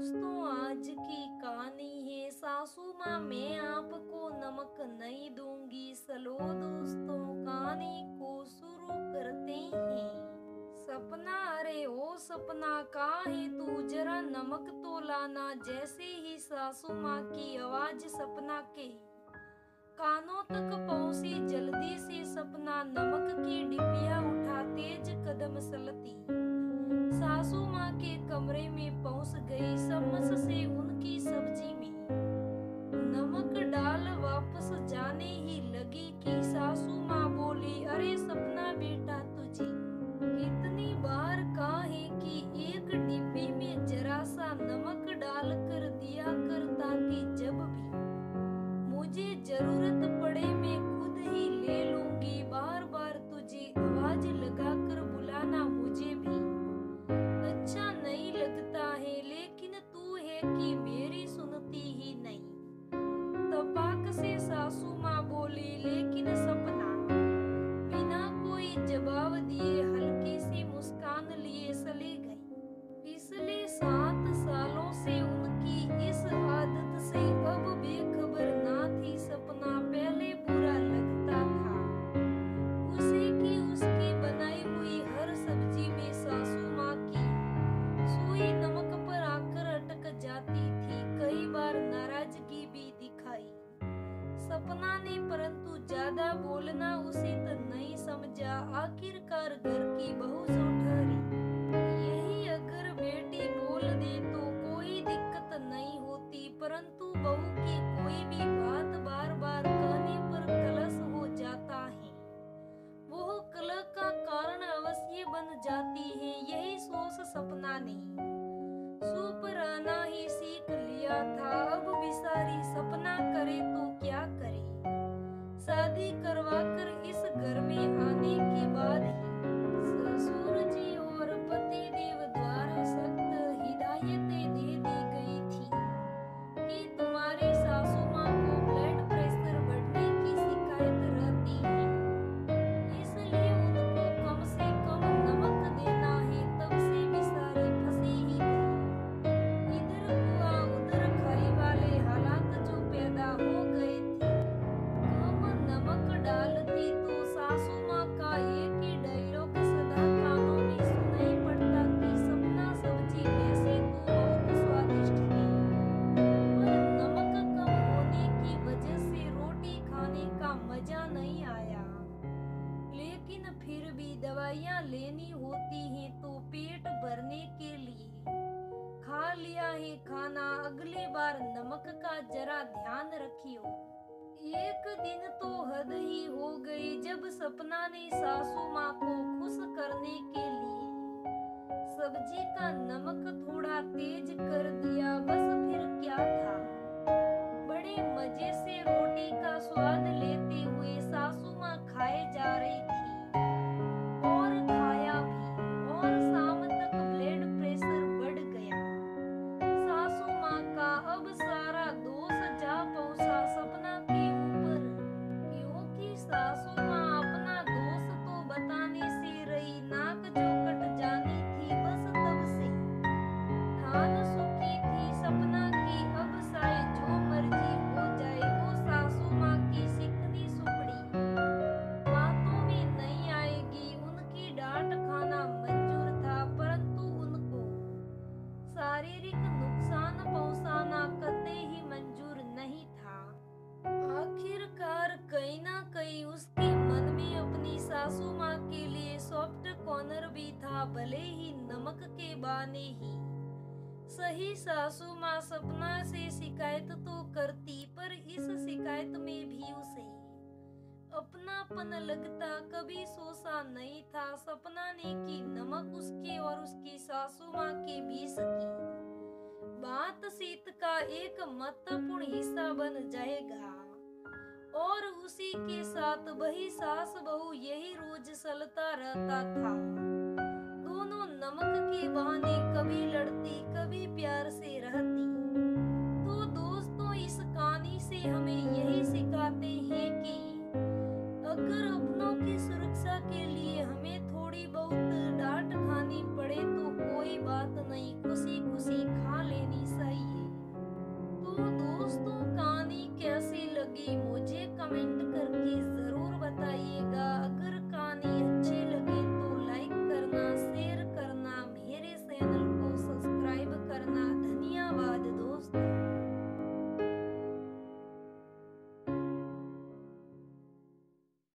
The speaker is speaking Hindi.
दोस्तों, आज की कहानी है, सासू माँ मैं आपको नमक नहीं दूँगी। सलो दोस्तों, कहानी को शुरू करते हैं। सपना, अरे ओ सपना, का है तू? जरा नमक तो लाना, जैसे ही सासू माँ की आवाज़ सपना के कानों तक पहुँची, जल्दी से सपना नमक की डिबिया उठा, तेज कदम सलती। सासू माँ के कमरे में पहुँच गई ज़रूरत पड़े मैं खुद ही ले लूँगी। बार बार तुझे आवाज़ लगाकर बुलाना मुझे भी। अच्छा नहीं लगता है, लेकिन तू है कि मेरी मज़ा नहीं आया। लेकिन फिर भी दवाइया लेनी होती है तो पेट भरने के लिए। खा लिया है खाना, अगली बार नमक का जरा ध्यान रखियो। एक दिन तो हद ही हो गई जब सपना ने सासू माँ को खुश करने के लिए भले ही नमक के बाने ही। सही सासु माँ सपना से शिकायत तो करती, पर इस शिकायत में भी उसे अपनापन लगता। कभी सोचा नहीं था सपना ने की नमक उसके और उसकी सासू माँ के बीच की। बात सीत का एक महत्वपूर्ण हिस्सा बन जाएगा। और उसी के साथ वही सास बहू यही रोज सलता रहता था। बहने कभी लड़ती, कभी प्यार से रहती। तो दोस्तों, इस कहानी से हमें यही सिखाते हैं कि अगर अपनों की सुरक्षा के लिए हमें थोड़ी बहुत डांट खानी पड़े तो कोई बात नहीं खुशी खुशी खा लेनी चाहिए। तो दोस्तों, कहानी कैसी लगी, मुझे कमेंट करके ज़रूर बताइएगा।